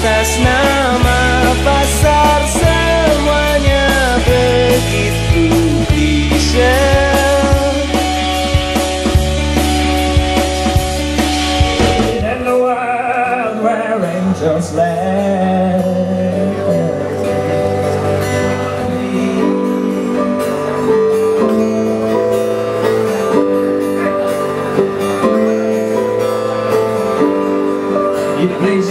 atas nama pasar semuanya begitu bisa. angels laugh. You please